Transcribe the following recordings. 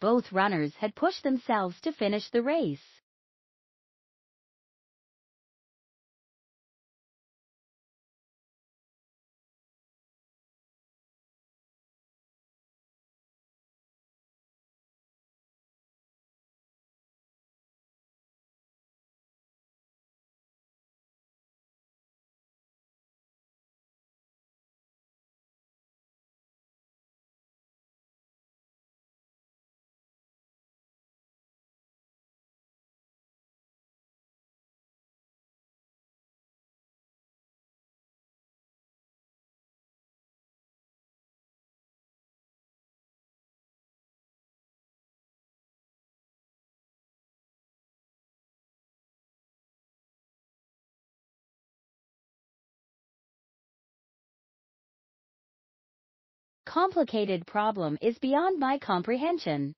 Both runners had pushed themselves to finish the race. Complicated problem is beyond my comprehension.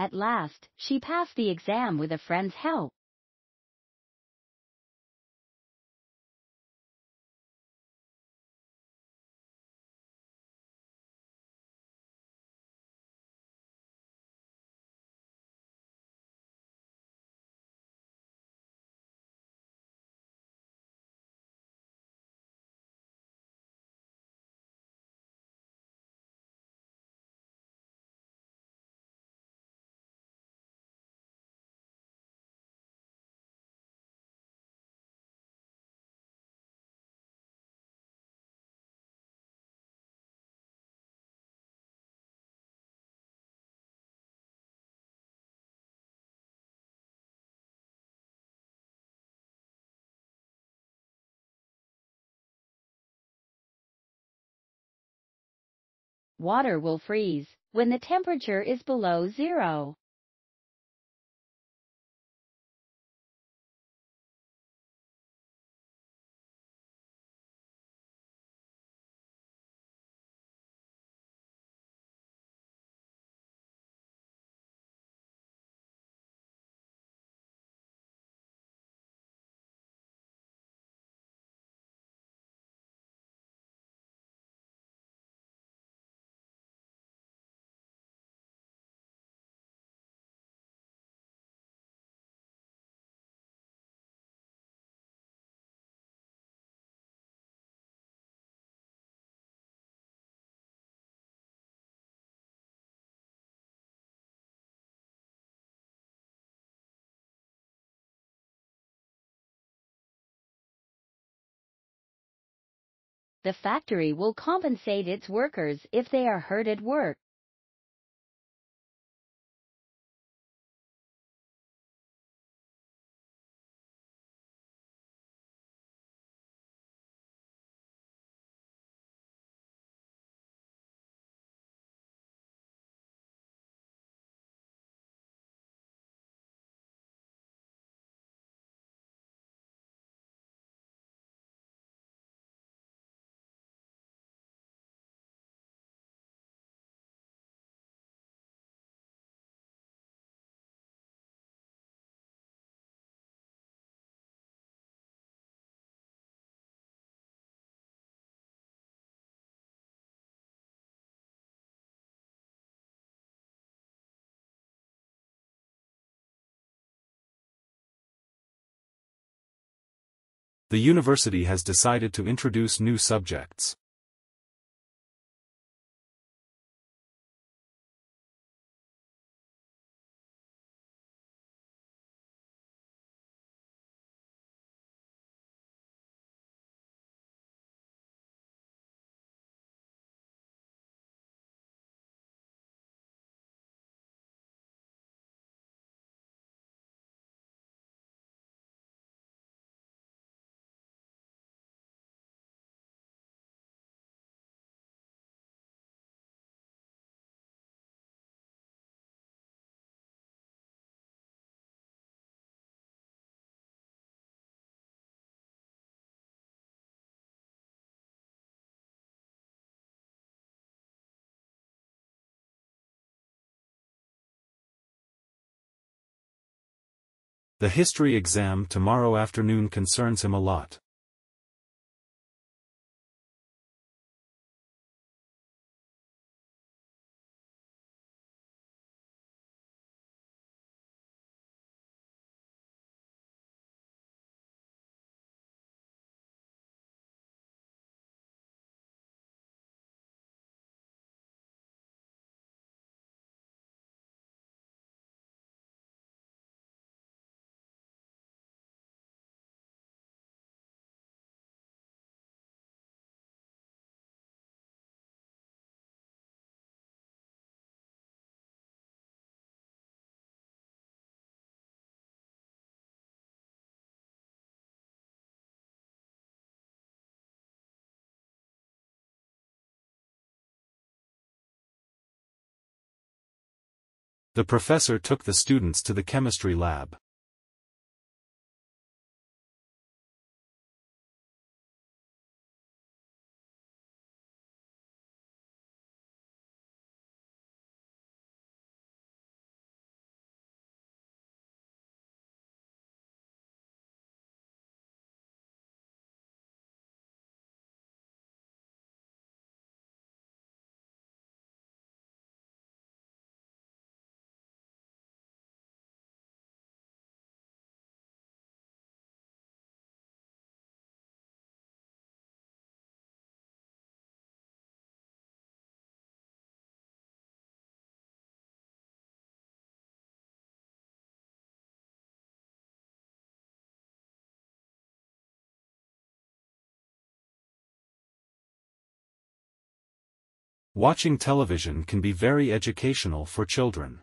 At last, she passed the exam with a friend's help. Water will freeze when the temperature is below zero. The factory will compensate its workers if they are hurt at work. The university has decided to introduce new subjects. The history exam tomorrow afternoon concerns him a lot. The professor took the students to the chemistry lab. Watching television can be very educational for children.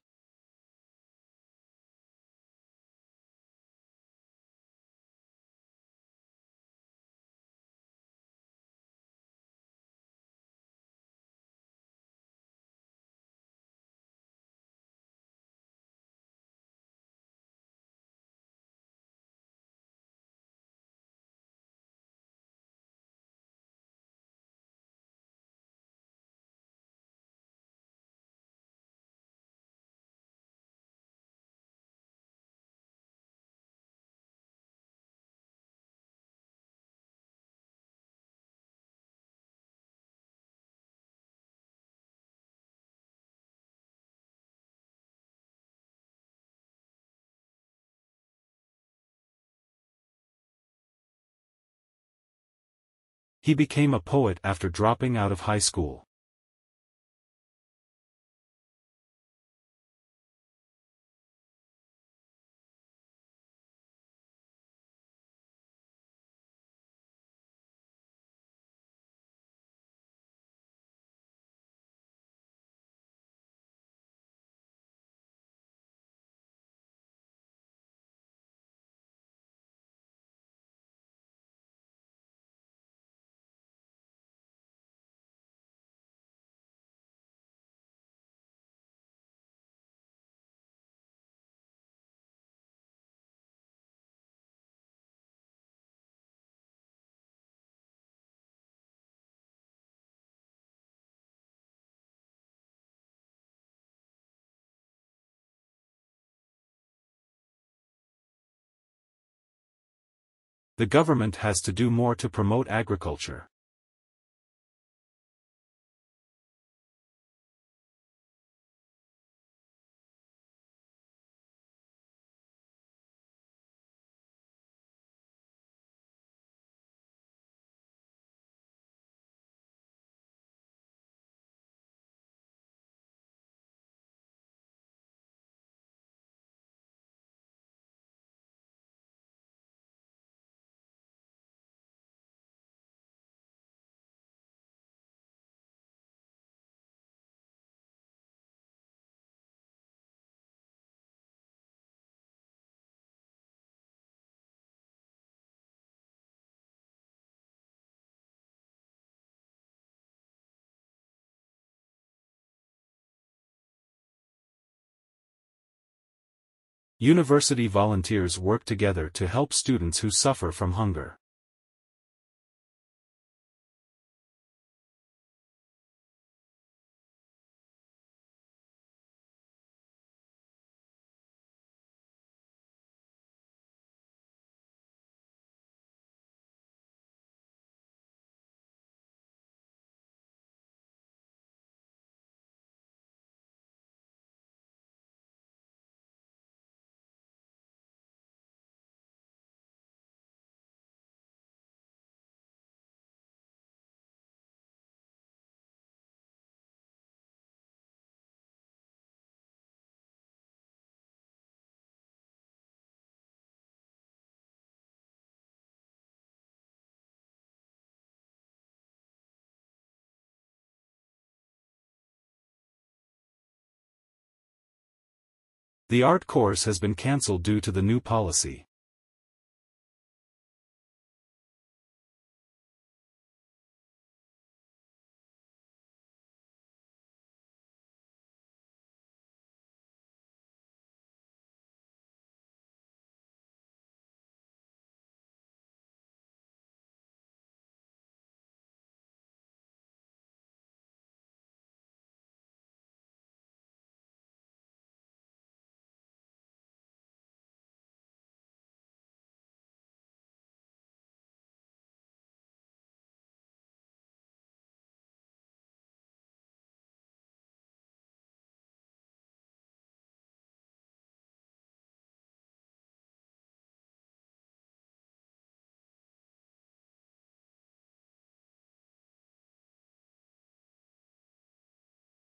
He became a poet after dropping out of high school. The government has to do more to promote agriculture. University volunteers work together to help students who suffer from hunger. The art course has been cancelled due to the new policy.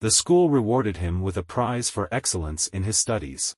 The school rewarded him with a prize for excellence in his studies.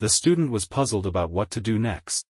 The student was puzzled about what to do next.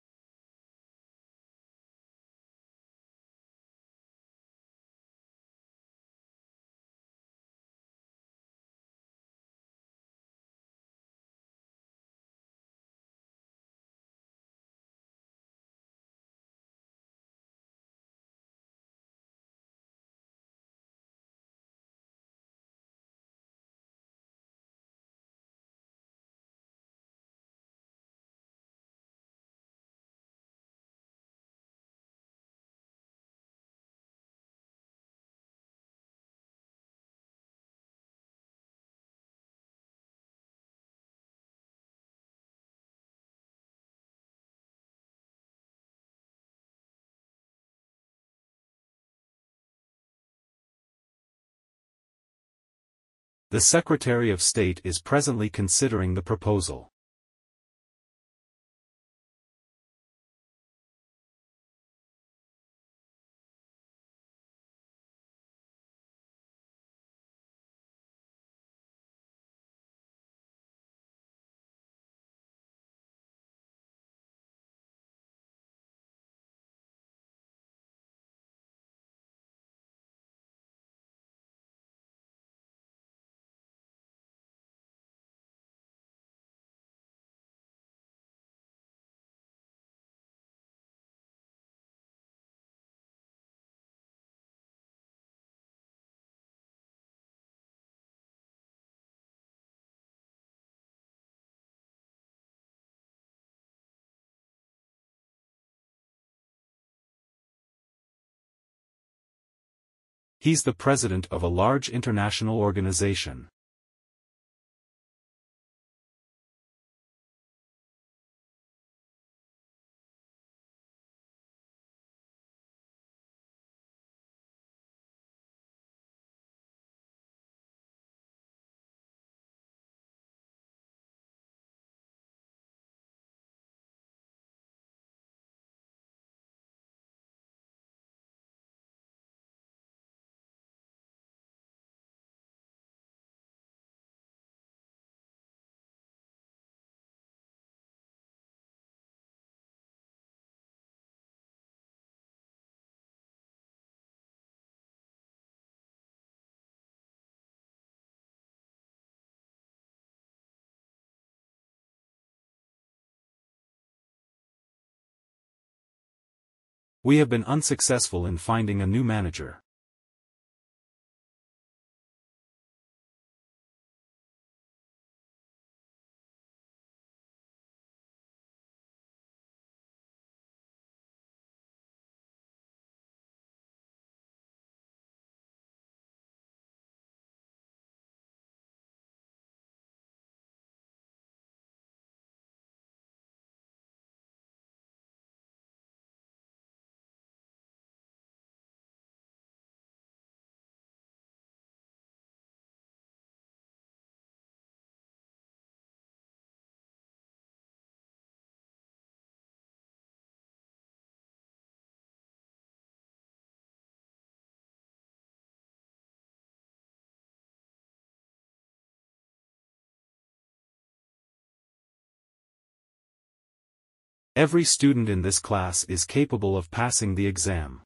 The Secretary of State is presently considering the proposal. He's the president of a large international organization. We have been unsuccessful in finding a new manager. Every student in this class is capable of passing the exam.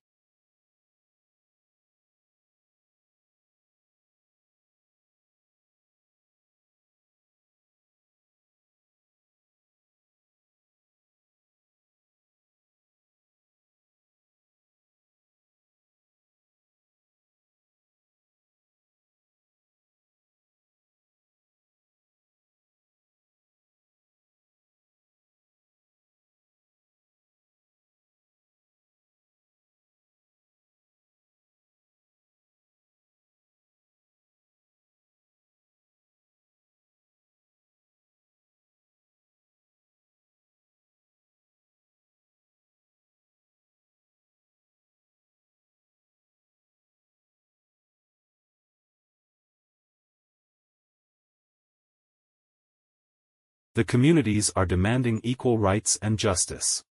The communities are demanding equal rights and justice.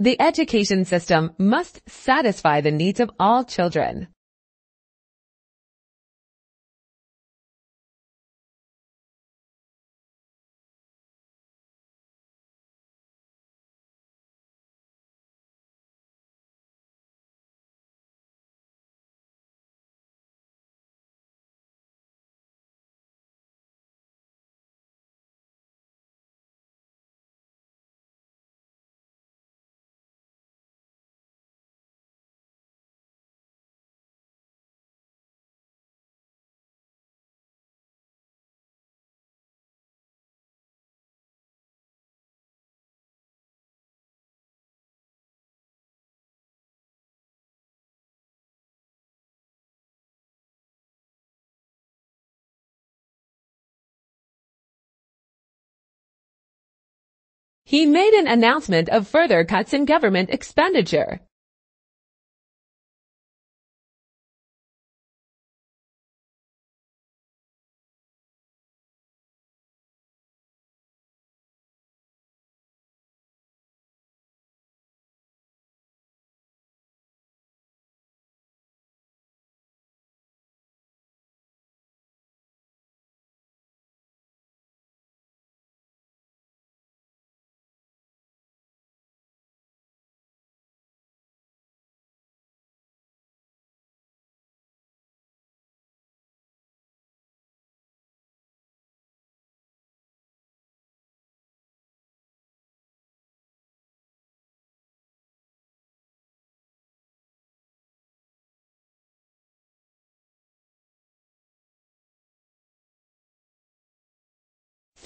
The education system must satisfy the needs of all children. He made an announcement of further cuts in government expenditure.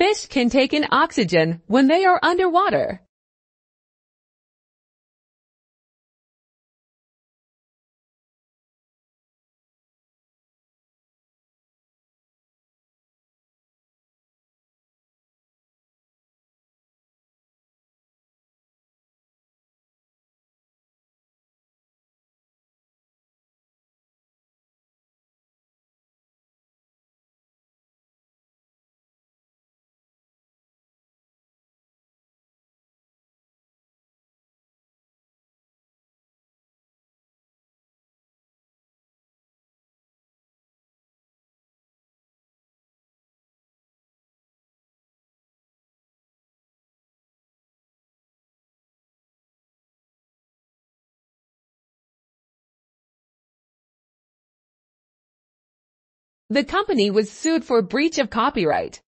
Fish can take in oxygen when they are underwater. The company was sued for breach of copyright.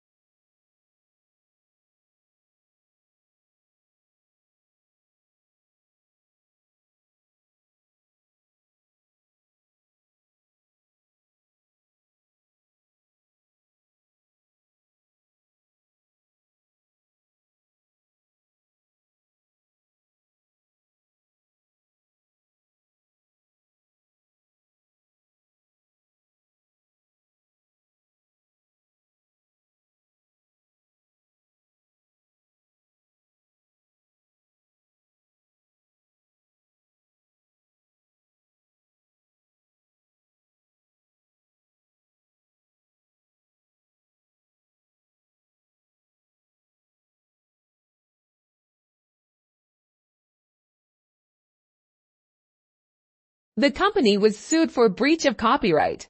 The company was sued for breach of copyright.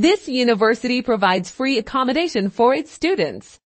This university provides free accommodation for its students.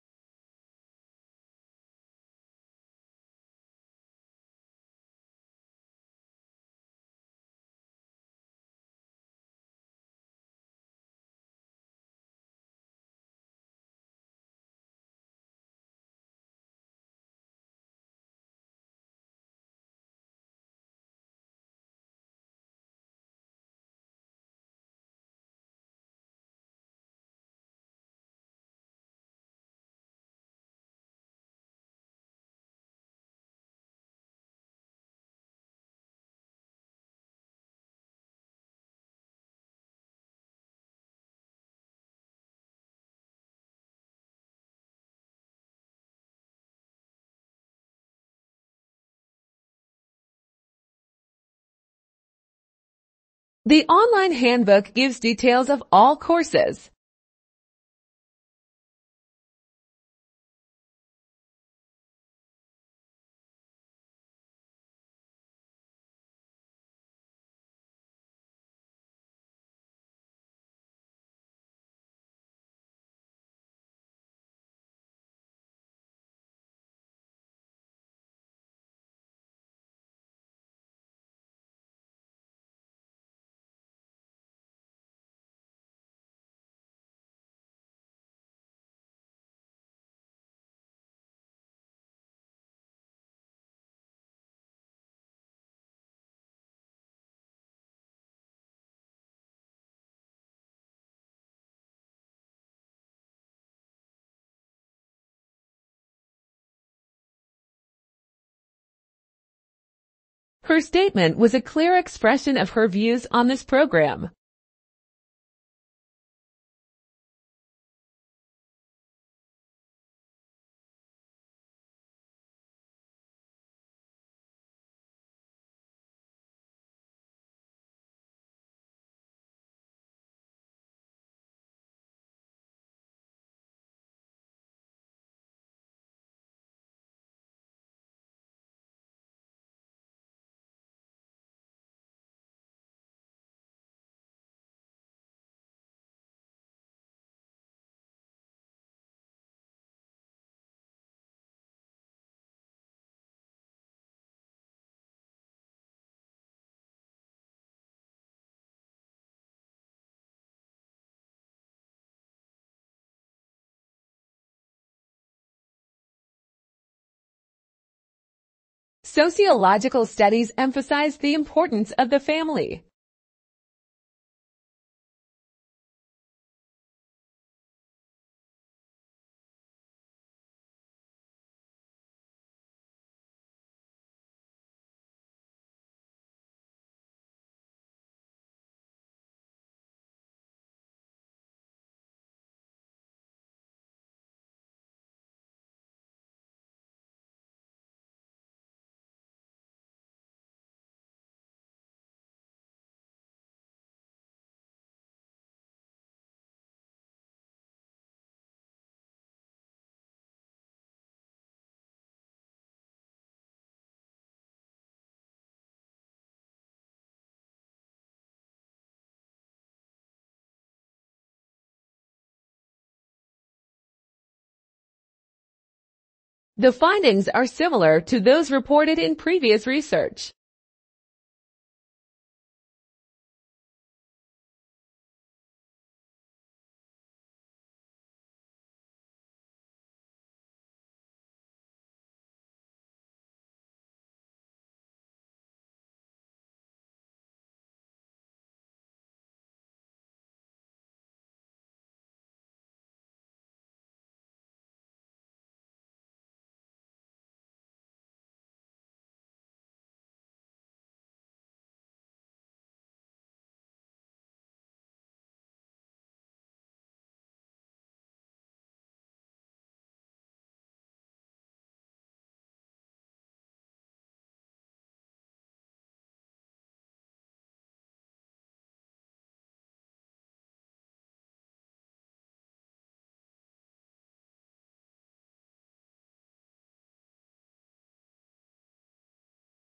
The online handbook gives details of all courses. Her statement was a clear expression of her views on this program. Sociological studies emphasize the importance of the family. The findings are similar to those reported in previous research.